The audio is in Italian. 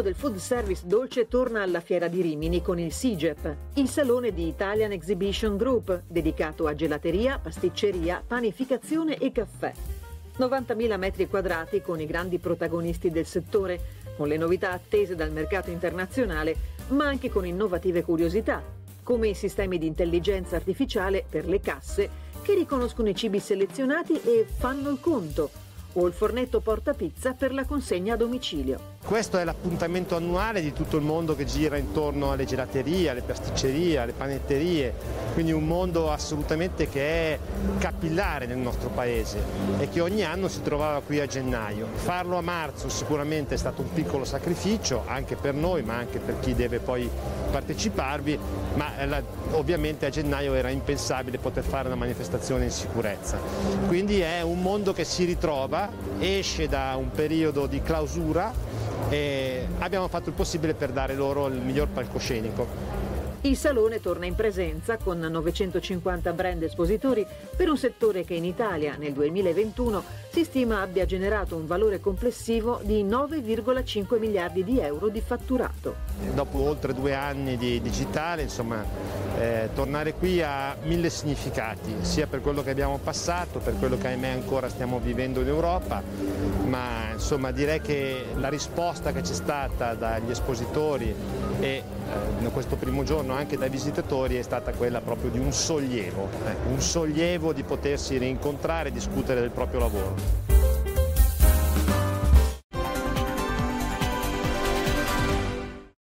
del food service dolce torna alla fiera di Rimini con il SIGEP, il salone di Italian Exhibition Group, dedicato a gelateria, pasticceria, panificazione e caffè. 90.000 metri quadrati con i grandi protagonisti del settore, con le novità attese dal mercato internazionale, ma anche con innovative curiosità, come i sistemi di intelligenza artificiale per le casse che riconoscono i cibi selezionati e fanno il conto, o il fornetto porta pizza per la consegna a domicilio. Questo è l'appuntamento annuale di tutto il mondo che gira intorno alle gelaterie, alle pasticcerie, alle panetterie, quindi un mondo assolutamente che è capillare nel nostro paese e che ogni anno si trovava qui a gennaio. Farlo a marzo sicuramente è stato un piccolo sacrificio anche per noi ma anche per chi deve poi parteciparvi, ma la, ovviamente a gennaio era impensabile poter fare una manifestazione in sicurezza. Quindi è un mondo che si ritrova, esce da un periodo di clausura e abbiamo fatto il possibile per dare loro il miglior palcoscenico. Il salone torna in presenza con 950 brand espositori per un settore che in Italia nel 2021 si stima abbia generato un valore complessivo di 9,5 miliardi di euro di fatturato. Dopo oltre due anni di digitale, insomma, eh, tornare qui ha mille significati, sia per quello che abbiamo passato, per quello che ahimè ancora stiamo vivendo in Europa, ma insomma direi che la risposta che c'è stata dagli espositori e eh, in questo primo giorno anche dai visitatori è stata quella proprio di un sollievo, eh, un sollievo di potersi rincontrare e discutere del proprio lavoro.